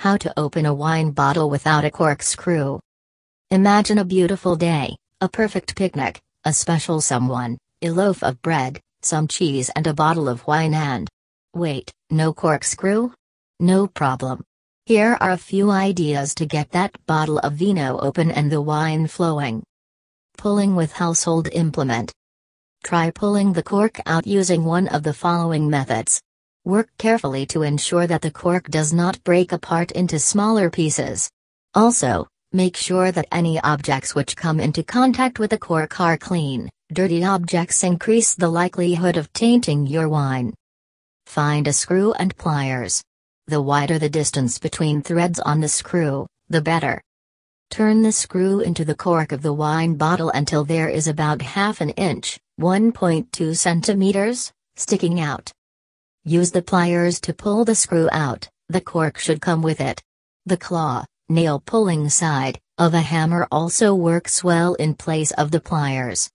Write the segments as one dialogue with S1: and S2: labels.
S1: How to open a wine bottle without a corkscrew. Imagine a beautiful day, a perfect picnic, a special someone, a loaf of bread, some cheese, and a bottle of wine, and. Wait, no corkscrew? No problem. Here are a few ideas to get that bottle of vino open and the wine flowing. Pulling with household implement. Try pulling the cork out using one of the following methods. Work carefully to ensure that the cork does not break apart into smaller pieces. Also, make sure that any objects which come into contact with the cork are clean. Dirty objects increase the likelihood of tainting your wine. Find a screw and pliers. The wider the distance between threads on the screw, the better. Turn the screw into the cork of the wine bottle until there is about half an inch, 1.2 centimeters, sticking out. Use the pliers to pull the screw out, the cork should come with it. The claw, nail pulling side, of a hammer also works well in place of the pliers.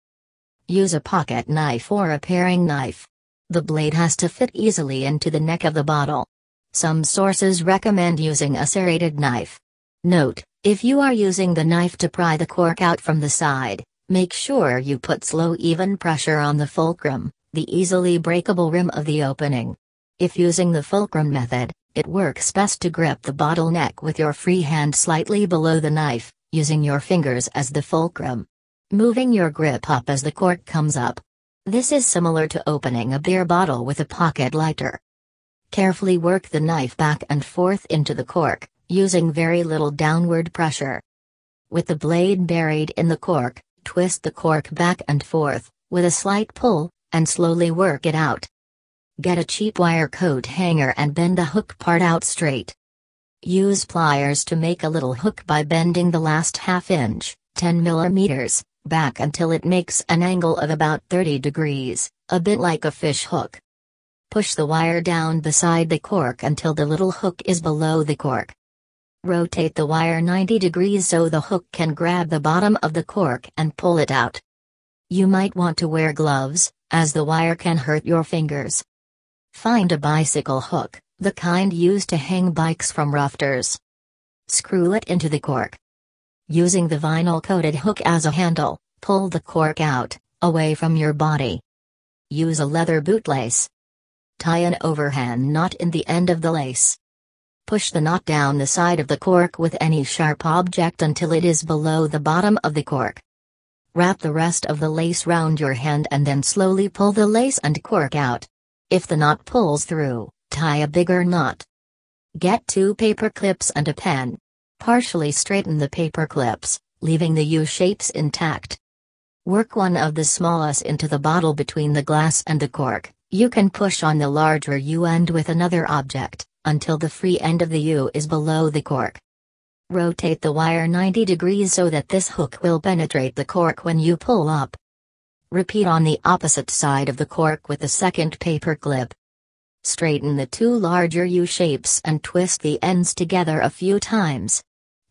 S1: Use a pocket knife or a paring knife. The blade has to fit easily into the neck of the bottle. Some sources recommend using a serrated knife. Note, if you are using the knife to pry the cork out from the side, make sure you put slow even pressure on the fulcrum, the easily breakable rim of the opening. If using the fulcrum method, it works best to grip the bottle neck with your free hand slightly below the knife, using your fingers as the fulcrum. Moving your grip up as the cork comes up. This is similar to opening a beer bottle with a pocket lighter. Carefully work the knife back and forth into the cork, using very little downward pressure. With the blade buried in the cork, twist the cork back and forth, with a slight pull, and slowly work it out. Get a cheap wire coat hanger and bend the hook part out straight. Use pliers to make a little hook by bending the last half inch, 10 millimeters, back until it makes an angle of about 30 degrees, a bit like a fish hook. Push the wire down beside the cork until the little hook is below the cork. Rotate the wire 90 degrees so the hook can grab the bottom of the cork and pull it out. You might want to wear gloves, as the wire can hurt your fingers. Find a bicycle hook, the kind used to hang bikes from rafters. Screw it into the cork. Using the vinyl coated hook as a handle, pull the cork out, away from your body. Use a leather bootlace. Tie an overhand knot in the end of the lace. Push the knot down the side of the cork with any sharp object until it is below the bottom of the cork. Wrap the rest of the lace round your hand and then slowly pull the lace and cork out. If the knot pulls through, tie a bigger knot. Get two paper clips and a pen. Partially straighten the paper clips, leaving the U shapes intact. Work one of the smallest into the bottle between the glass and the cork. You can push on the larger U end with another object until the free end of the U is below the cork. Rotate the wire 90 degrees so that this hook will penetrate the cork when you pull up. Repeat on the opposite side of the cork with the second paper clip. Straighten the two larger U shapes and twist the ends together a few times.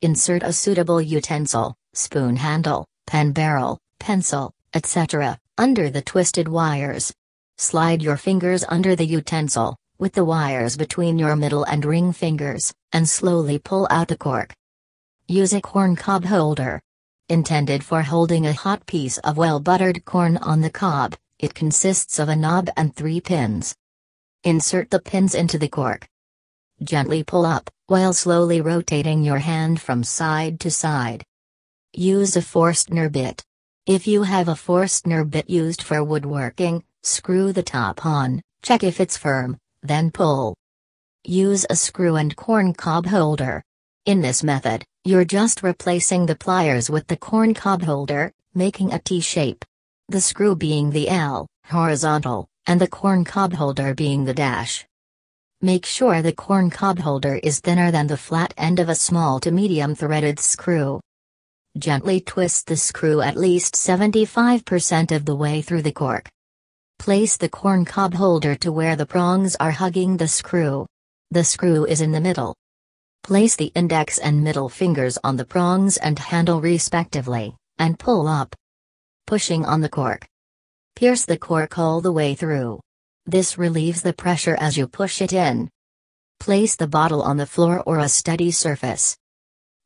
S1: Insert a suitable utensil, spoon handle, pen barrel, pencil, etc., under the twisted wires. Slide your fingers under the utensil, with the wires between your middle and ring fingers, and slowly pull out the cork. Use a corn cob holder. Intended for holding a hot piece of well buttered corn on the cob, it consists of a knob and three pins. Insert the pins into the cork. Gently pull up, while slowly rotating your hand from side to side. Use a Forstner bit. If you have a Forstner bit used for woodworking, screw the top on, check if it's firm, then pull. Use a screw and corn cob holder. In this method, you're just replacing the pliers with the corn cob holder, making a T shape. The screw being the L, horizontal, and the corn cob holder being the dash. Make sure the corn cob holder is thinner than the flat end of a small to medium threaded screw. Gently twist the screw at least 75% of the way through the cork. Place the corn cob holder to where the prongs are hugging the screw. The screw is in the middle. Place the index and middle fingers on the prongs and handle respectively, and pull up. Pushing on the cork. Pierce the cork all the way through. This relieves the pressure as you push it in. Place the bottle on the floor or a steady surface.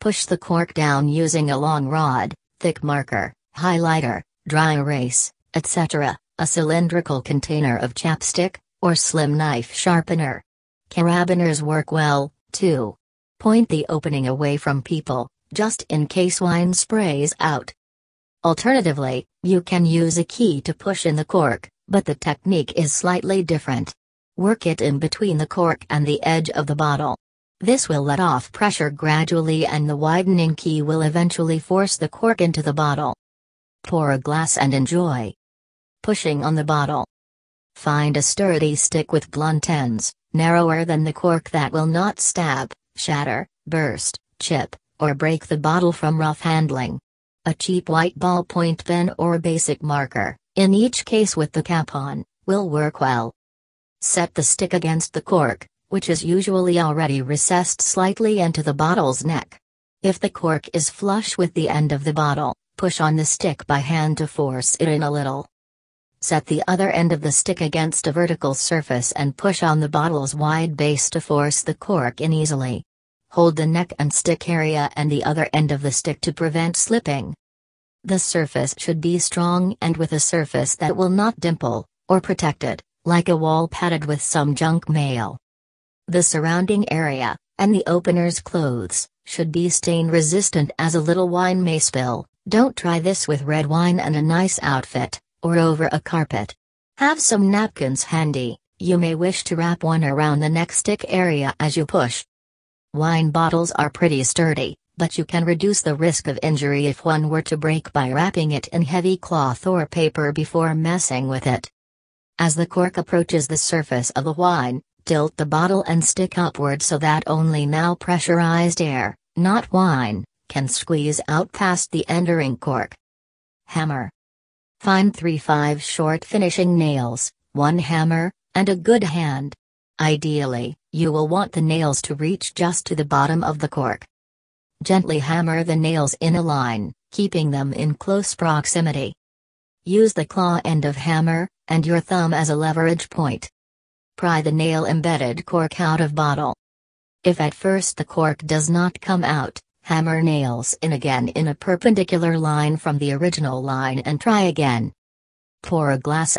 S1: Push the cork down using a long rod, thick marker, highlighter, dry erase, etc., a cylindrical container of chapstick, or slim knife sharpener. Carabiners work well, too. Point the opening away from people, just in case wine sprays out. Alternatively, you can use a key to push in the cork, but the technique is slightly different. Work it in between the cork and the edge of the bottle. This will let off pressure gradually and the widening key will eventually force the cork into the bottle. Pour a glass and enjoy. Pushing on the bottle. Find a sturdy stick with blunt ends, narrower than the cork that will not stab, shatter, burst, chip, or break the bottle from rough handling. A cheap white ballpoint pen or a basic marker, in each case with the cap on, will work well. Set the stick against the cork, which is usually already recessed slightly into the bottle's neck. If the cork is flush with the end of the bottle, push on the stick by hand to force it in a little. Set the other end of the stick against a vertical surface and push on the bottle's wide base to force the cork in easily. Hold the neck and stick area and the other end of the stick to prevent slipping. The surface should be strong and with a surface that will not dimple, or protected, like a wall padded with some junk mail. The surrounding area, and the opener's clothes, should be stain resistant as a little wine may spill. Don't try this with red wine and a nice outfit or over a carpet. Have some napkins handy, you may wish to wrap one around the neck stick area as you push. Wine bottles are pretty sturdy, but you can reduce the risk of injury if one were to break by wrapping it in heavy cloth or paper before messing with it. As the cork approaches the surface of the wine, tilt the bottle and stick upward so that only now pressurized air, not wine, can squeeze out past the entering cork. Hammer. Find 3-5 short finishing nails, one hammer, and a good hand. Ideally, you will want the nails to reach just to the bottom of the cork. Gently hammer the nails in a line, keeping them in close proximity. Use the claw end of hammer, and your thumb as a leverage point. Pry the nail embedded cork out of bottle. If at first the cork does not come out, Hammer nails in again in a perpendicular line from the original line and try again. Pour a glass